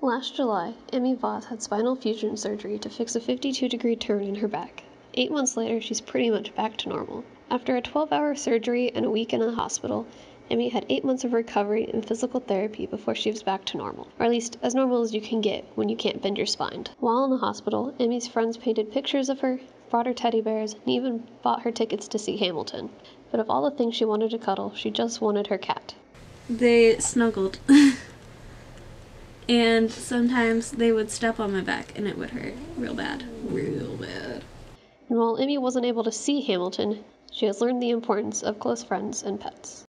Last July, Emmy Vos had spinal fusion surgery to fix a 52 degree turn in her back. Eight months later, she's pretty much back to normal. After a 12 hour surgery and a week in the hospital, Emmy had eight months of recovery and physical therapy before she was back to normal, or at least as normal as you can get when you can't bend your spine. While in the hospital, Emmy's friends painted pictures of her, brought her teddy bears, and even bought her tickets to see Hamilton. But of all the things she wanted to cuddle, she just wanted her cat. They snuggled. and sometimes they would step on my back and it would hurt real bad. Real bad. And while Emmy wasn't able to see Hamilton, she has learned the importance of close friends and pets.